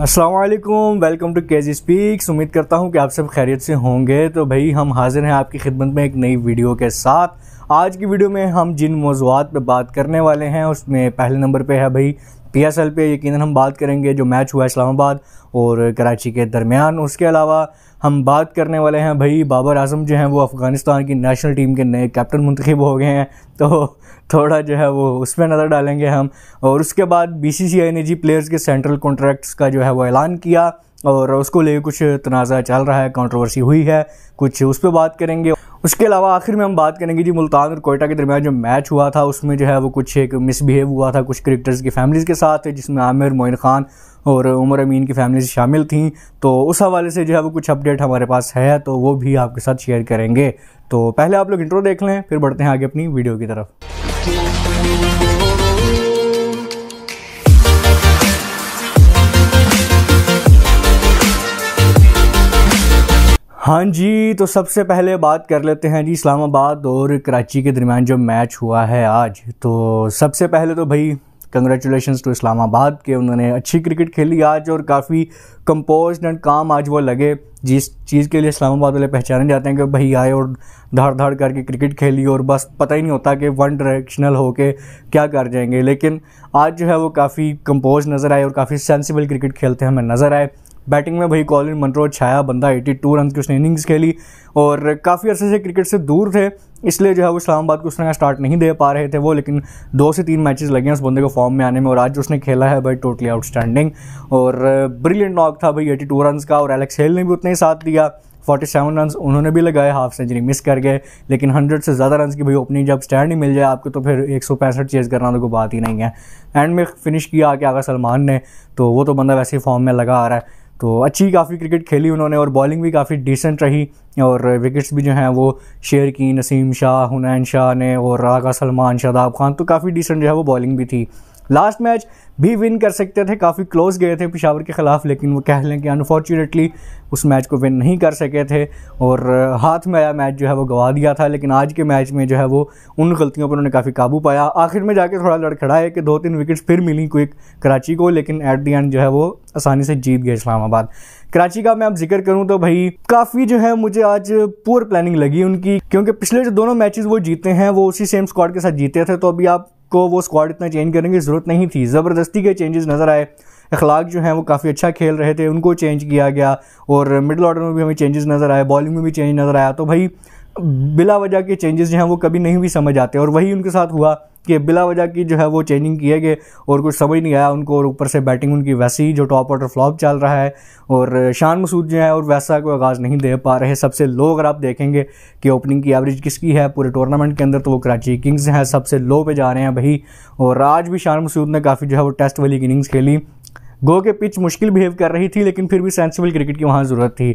Aslam welcome to के जी speaks उम्मीद करता हूँ कि आप सब खैरियत से होंगे। तो भाई, हम हाजिर हैं आपकी खिदमत में एक नई वीडियो के साथ। आज की वीडियो में हम जिन मौजूद पर बात करने वाले हैं, उसमें पहले नंबर पे है भाई पी एस एल पे यकीन हम बात करेंगे जो मैच हुआ इस्लामाबाद और कराची के दरमियान। उसके अलावा हम बात करने वाले हैं भाई, बाबर आज़म जो हैं वो अफ़गानिस्तान की नेशनल टीम के नए कैप्टन मुंतखब हो गए हैं। तो थोड़ा जो है वो उस पर नज़र डालेंगे हम। और उसके बाद बी सी सी आई ने जी प्लेयर्स के सेंट्रल कॉन्ट्रैक्ट्स का जो है वो ऐलान किया और उसको लेकर कुछ तनाज़ा चल रहा है कंट्रोवर्सी हुई है। कुछ उस पर बात करेंगे। उसके अलावा आखिर में हम बात करेंगे जी मुल्तान और कोयटा के दरमियान जो मैच हुआ था, उसमें जो है वो कुछ एक मिसबिहेव हुआ था, कुछ क्रिकेटर्स की फैमिलीज़ के साथ, जिसमें आमिर, मोइन खान और उमर अमीन की फैमिलीज़ शामिल थी। तो उस हवाले से जो है वो कुछ अपडेट हमारे पास है तो वो भी आपके साथ शेयर करेंगे। तो पहले आप लोग इंट्रो देख लें, फिर बढ़ते हैं आगे अपनी वीडियो की तरफ़। हाँ जी तो सबसे पहले बात कर लेते हैं जी इस्लामाबाद और कराची के दरमियान जो मैच हुआ है आज। तो सबसे पहले तो भाई कंग्रेचुलेशन टू इस्लामाबाद के, उन्होंने अच्छी क्रिकेट खेली आज और काफ़ी कंपोज एंड काम आज वो लगे। जिस चीज़ के लिए इस्लामाबाद वाले पहचाने जाते हैं कि भाई आए और धाड़ धाड़ करके क्रिकेट खेली और बस पता ही नहीं होता कि वन डायरेक्शनल होके क्या कर जाएँगे। लेकिन आज जो है वो काफ़ी कंपोज नज़र आए और काफ़ी सेंसिबल क्रिकेट खेलते हमें नज़र आए। बैटिंग में भाई कॉलिन मनरो छाया बंदा 82 रन की उसने इनिंग्स खेली और काफ़ी अरसे से क्रिकेट से दूर थे, इसलिए जो है वो इस्लामाबाद को उस तरह स्टार्ट नहीं दे पा रहे थे वो, लेकिन दो से तीन मैचेस लगे हैं उस बंदे को फॉर्म में आने में और आज जो उसने खेला है भाई टोटली आउटस्टैंडिंग और ब्रिलियंट नॉक था भाई एटी टू रन का और एलेक्स हेल ने भी उतना ही साथ दिया। 47 रन उन्होंने भी लगाए हाफ़ सेंचुरी मिस कर गए, लेकिन 100 से ज़्यादा रन की भाई ओपनिंग जब स्टैंड ही मिल जाए, आपको तो फिर एक सौ पैंसठ चेज करना तो कोई बात ही नहीं है। एंड में फिनिश किया आके आगा सलमान ने तो वो तो बंदा वैसे ही फॉर्म में लगा आ रहा है। तो अच्छी काफ़ी क्रिकेट खेली उन्होंने और बॉलिंग भी काफ़ी डिसेंट रही और विकेट्स भी जो हैं वो शेर की, नसीम शाह, हुनैन शाह ने और रागा सलमान, शादाब खान तो काफ़ी डिसेंट जो है वो बॉलिंग भी थी। लास्ट मैच भी विन कर सकते थे, काफ़ी क्लोज गए थे पिशावर के ख़िलाफ़, लेकिन वो कह लें कि अनफॉर्चुनेटली उस मैच को विन नहीं कर सके थे। और हाथ में आया मैच जो है वो गवा दिया था, लेकिन आज के मैच में जो है वो उन गलतियों पर उन्होंने काफ़ी काबू पाया। आखिर में जाके थोड़ा लड़खड़ा है कि दो तीन विकेट्स फिर मिली क्विक कराची को, लेकिन एट दी एंड जो है वो आसानी से जीत गए इस्लामाबाद। कराची का मैं अब ज़िक्र करूँ तो भाई, काफ़ी जो है मुझे आज पुअर प्लानिंग लगी उनकी, क्योंकि पिछले जो दोनों मैचेस वो जीते हैं, वो उसी सेम स्क्वाड के साथ जीते थे तो अभी आपको वो स्क्वाड इतना चेंज करने की ज़रूरत नहीं थी। ज़बरदस्ती के चेंजेस नज़र आए। अखलाक जो हैं, वो काफ़ी अच्छा खेल रहे थे, उनको चेंज किया गया और मिडल ऑर्डर में भी हमें चेंजेस नज़र आए बॉलिंग में भी चेंज नज़र आया। तो भाई, बिला वजह के चेंजेस जो हैं, वो कभी नहीं भी समझ आते और वही उनके साथ हुआ। कि बिला वजह की जो है वो चेंजिंग किए गए और कुछ समझ नहीं आया उनको और ऊपर से बैटिंग उनकी वैसी ही जो टॉप ऑर्डर फ्लॉप चल रहा है और शान मसूद जो है और वैसा कोई आगाज़ नहीं दे पा रहे। सबसे लो अगर आप देखेंगे कि ओपनिंग की एवरेज किसकी है, पूरे टूर्नामेंट के अंदर तो वो कराची किंग्स हैं, सबसे लो पे जा रहे हैं भाई और आज भी शान मसूद ने काफ़ी जो है वो टेस्ट वाली इनिंग्स खेली। गो के पिच मुश्किल बिहेव कर रही थी, लेकिन फिर भी सेंसिबल क्रिकेट की वहाँ ज़रूरत थी।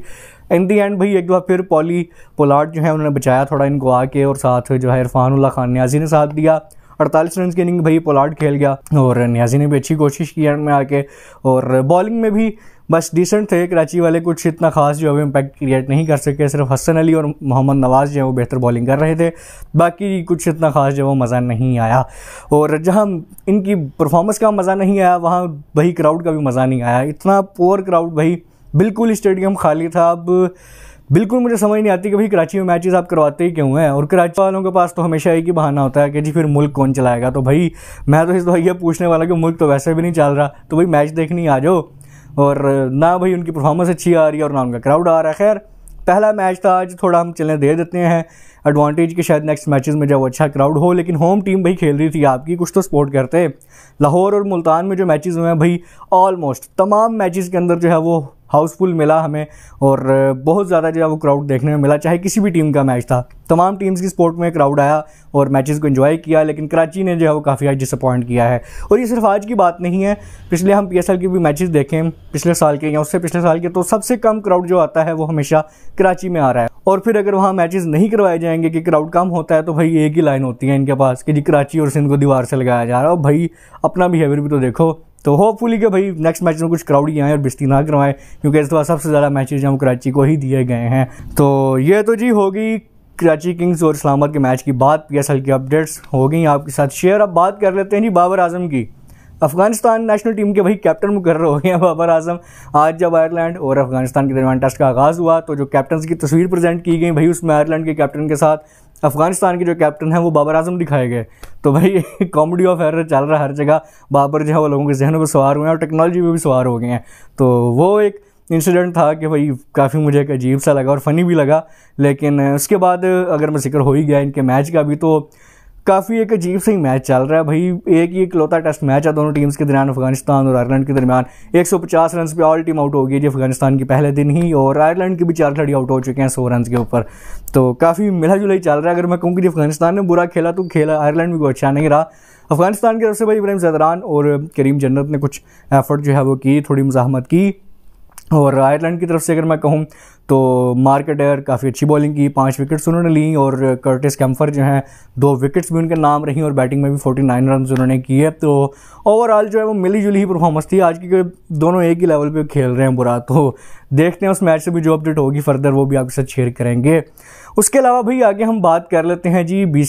इन दी एंड भाई, एक बार फिर पॉली पोलार्ड जो है उन्होंने बचाया थोड़ा इनको आके और साथ जो है इरफानुल्ला खान न्याजी ने साथ दिया। अड़तालीस रन की इनिंग भाई पोलार्ड खेल गया और न्याजी ने भी अच्छी कोशिश की एंड में आके और बॉलिंग में भी बस डिसेंट थे, कराची वाले कुछ इतना खास जो है इम्पैक्ट क्रिएट नहीं कर सके, सिर्फ़ हसन अली और मोहम्मद नवाज़ जो है वो बेहतर बॉलिंग कर रहे थे। बाकी कुछ इतना खास जो है वो मज़ा नहीं आया। और जहाँ इनकी परफॉर्मेंस का मज़ा नहीं आया, वहाँ वही क्राउड का भी मज़ा नहीं आया। इतना पोअर क्राउड भाई, बिल्कुल स्टेडियम खाली था। अब बिल्कुल मुझे समझ नहीं आती कि भाई कराची में मैचेस आप करवाते ही क्यों हैं? और कराची वालों के पास तो हमेशा एक ही बहाना होता है कि जी फिर मुल्क कौन चलाएगा? तो भाई, मैं तो इस दफ़ा ये पूछने वाला कि मुल्क तो वैसे भी नहीं चल रहा। तो भाई मैच देखने आ जाओ। और ना भाई उनकी परफॉर्मेंस अच्छी आ रही है और ना उनका क्राउड आ रहा है। खैर, पहला मैच था, आज थोड़ा हम चलने दे देते हैं। एडवांटेज के शायद नेक्स्ट मैचेस में जब अच्छा क्राउड हो, लेकिन होम टीम भाई खेल रही थी आपकी, कुछ तो सपोर्ट करते। लाहौर और मुल्तान में जो मैचेस हुए हैं भाई ऑलमोस्ट तमाम मैचेस के अंदर जो है वो हाउसफुल मिला हमें और बहुत ज़्यादा जो है वो क्राउड देखने में मिला, चाहे किसी भी टीम का मैच था। तमाम टीम्स की स्पोर्ट में क्राउड आया और मैचेस को एंजॉय किया, लेकिन कराची ने जो है वो काफ़ी आज डिसअपॉइंट किया है। और ये सिर्फ़ आज की बात नहीं है, पिछले हम पी के भी मैचेस देखें, पिछले साल के या उससे पिछले साल के तो सबसे कम क्राउड जो आता है वो हमेशा कराची में आ रहा है। और फिर अगर वहाँ मैचेस नहीं करवाए जाएँगे कि क्राउड कम होता है तो भाई एक ही लाइन होती है इनके पास कि जी कराची और सिंध को दीवार से लगाया जा रहा है। और भाई, अपना बिहेवियर भी तो देखो तो होपफुली कि भाई नेक्स्ट मैच में कुछ क्राउड ही आए और बिस्ती ना करवाएँ, क्योंकि इस बार सबसे ज़्यादा मैचेज हम कराची को ही दिए गए हैं। तो ये तो जी होगी कराची किंग्स और इस्लामाबाद के मैच की बात। पी की अपडेट्स हो गई आपके साथ। शेयर अब बात कर लेते हैं जी बाबर आज़म की। अफ़गानिस्तान नेशनल टीम के भाई कैप्टन मुकर हो गए हैं बाबर आज़म। आज जब आयरलैंड और अफ़गानिस्तान के दरमियान टेस्ट का आगाज़ हुआ तो जो कैप्टन की तस्वीर प्रेजेंट की गई भाई, उसमें आयरलैंड के कैप्टन के साथ अफ़गानिस्तान के जो कैप्टन है, वो बाबर आज़म दिखाए गए। तो भाई कॉमेडी ऑफ़ एरर चल रहा है हर जगह। बाबर जो है, वो लोगों के जहनों पर सवार हुए हैं और टेक्नोलॉजी में भी सवार हो गए हैं। तो वो एक इंसिडेंट था कि भाई, काफ़ी मुझे एक अजीब सा लगा और फ़नी भी लगा। लेकिन, उसके बाद अगर मैं ज़िक्र हो ही गया इनके मैच का भी तो काफ़ी एक अजीब सा ही मैच चल रहा है भाई। एक ही इकलौता टेस्ट मैच है दोनों टीम्स के दरमियान, अफ़गानिस्तान और आयरलैंड के दरमियान। 150 रन पे ऑल टीम आउट हो गई जी अफ़गानिस्तान की पहले दिन ही, और आयरलैंड की भी चार खिलाड़ी आउट हो चुके हैं सौ रन के ऊपर। तो काफ़ी मिला जुला ही चल रहा है। अगर मैं कहूँ कि अफ़गानिस्तान ने बुरा खेला तो खेला आयरलैंड भी कोई अच्छा नहीं रहा। अफ़गानिस्तान की तरफ़ से भाई इब्राहिम जदरान और करीम जन्नत ने कुछ एफर्ट जो है वो की, थोड़ी मजामत की। और आयरलैंड की तरफ़ से अगर मैं कहूँ तो मार्केट काफ़ी अच्छी बॉलिंग की, पाँच विकेट्स उन्होंने ली और कर्टिस कैम्फर जो हैं, दो विकेट्स भी उनके नाम रही और बैटिंग में भी 49 रन उन्होंने किए तो ओवरऑल जो है वो मिली जुली ही परफॉर्मेंस थी। आज की दोनों एक ही लेवल पे खेल रहे हैं बुरा तो देखते हैं उस मैच से भी जो अपडेट होगी फर्दर वो भी आपके साथ शेयर करेंगे। उसके अलावा भाई आगे हम बात कर लेते हैं जी बी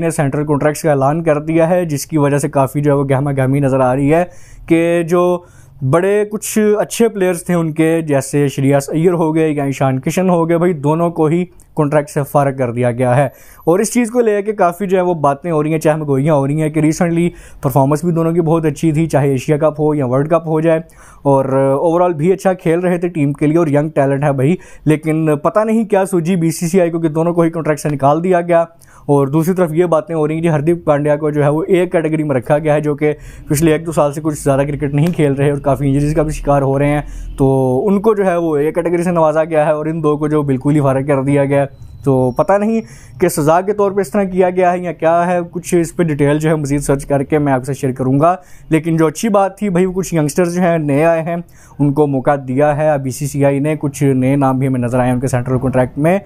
ने सेंट्रल कॉन्ट्रैक्ट्स का ऐलान कर दिया है, जिसकी वजह से काफ़ी जो है वो गहमा गहमी नज़र आ रही है कि जो बड़े कुछ अच्छे प्लेयर्स थे उनके, जैसे श्रेयस अय्यर हो गए, या ईशान किशन हो गए, भाई, दोनों को ही कॉन्ट्रैक्ट से फ़ारग कर दिया गया है। और इस चीज़ को लेकर काफ़ी जो है वो बातें हो रही हैं चाहे गोइयाँ हो रही हैं कि रिसेंटली परफॉर्मेंस भी दोनों की बहुत अच्छी थी, चाहे एशिया कप हो या वर्ल्ड कप हो जाए। और ओवरऑल भी अच्छा खेल रहे थे टीम के लिए और यंग टैलेंट है भाई। लेकिन पता नहीं क्या सूझी बी को कि दोनों को ही कॉन्ट्रैक्ट से निकाल दिया गया। और दूसरी तरफ़ ये बातें हो रही हैं कि हरदीप पांड्या को जो है वो एक कैटेगरी में रखा गया है, जो कि पिछले एक दो साल से कुछ ज़्यादा क्रिकेट नहीं खेल रहे और काफ़ी इंजरीज का भी शिकार हो रहे हैं। तो उनको जो है वो एक कैटेगरी से नवाजा गया है और इन दो को जो बिल्कुल ही फ़र्क कर दिया गया तो पता नहीं कि सज़ा के तौर पे इस तरह किया गया है या क्या है, कुछ इस पर डिटेल जो है मज़ीद सर्च करके मैं आपसे शेयर करूँगा। लेकिन जो अच्छी बात थी भाई कुछ यंगस्टर्स जो हैं, नए आए हैं, उनको मौका दिया है। बी सी सी आई ने कुछ नए नाम भी हमें नज़र आए उनके सेंट्रल कॉन्ट्रैक्ट में।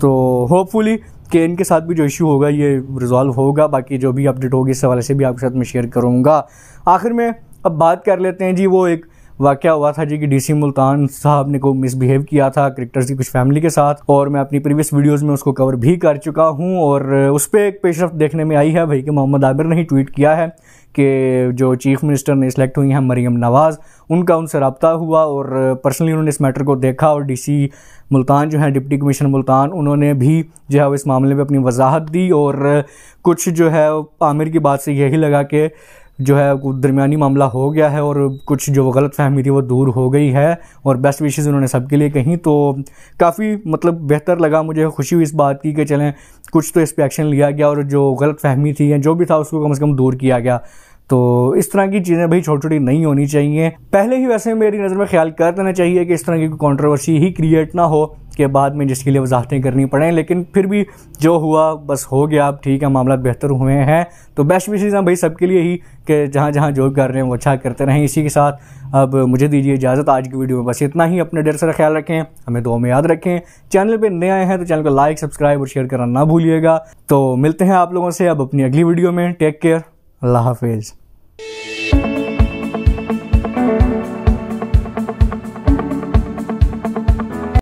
तो होपफुली कि इनके साथ भी जो इशू होगा, ये रिजॉल्व होगा। बाकी जो भी अपडेट होगी, इस हवाले से भी आपके साथ मैं शेयर करूँगा। आखिर में अब बात कर लेते हैं जी, वो एक वाक़ हुआ था जी कि डीसी मुल्तान साहब ने को मिसबिहेव किया था क्रिकेटर्स की कुछ फैमिली के साथ और मैं अपनी प्रीवियस वीडियोस में उसको कवर भी कर चुका हूँ और उस पर एक पेशरफ देखने में आई है भाई कि मोहम्मद आबिर ने ही ट्वीट किया है कि जो चीफ मिनिस्टर ने सिलेक्ट हुई हैं मरीम नवाज़, उनका उनसे रबता हुआ और पर्सनली उन्होंने इस मैटर को देखा और डीसी मुल्तान जो है डिप्टी कमिश्नर मुल्तान, उन्होंने भी जो है इस मामले में अपनी वजाहत दी और कुछ जो है आमिर की बात से यही लगा कि जो है दरमियानी मामला हो गया है और कुछ जो गलत फहमी थी, वो दूर हो गई है और बेस्ट विशेज़ उन्होंने सबके लिए कहीं। तो काफ़ी मतलब बेहतर लगा मुझे, खुशी हुई इस बात की कि चलें, कुछ तो इस पर एक्शन लिया गया और जो गलत फहमी थी या जो भी था, उसको कम से कम दूर किया गया। तो इस तरह की चीज़ें भाई छोटी छोटी नहीं होनी चाहिए। पहले ही वैसे मेरी नज़र में ख्याल कर देना चाहिए कि इस तरह की कॉन्ट्रोवर्सी ही क्रिएट ना हो, के बाद में जिसके लिए वजाहतें करनी पड़े, लेकिन फिर भी जो हुआ, बस हो गया। अब ठीक है, मामला बेहतर हुए हैं। तो बेस्ट विशेज़ हैं भाई सबके लिए ही, कि जहाँ जहाँ जो कर रहे हैं वो अच्छा करते रहें। इसी के साथ, अब मुझे दीजिए इजाज़त। आज की वीडियो में बस इतना ही। अपने डर से ख्याल रखें, हमें दो में याद रखें। चैनल पर नए आए हैं तो चैनल को लाइक सब्सक्राइब और शेयर करना ना भूलिएगा। तो मिलते हैं आप लोगों से अब अपनी अगली वीडियो में। टेक केयर अल्लाह हाफिज़। Yeah.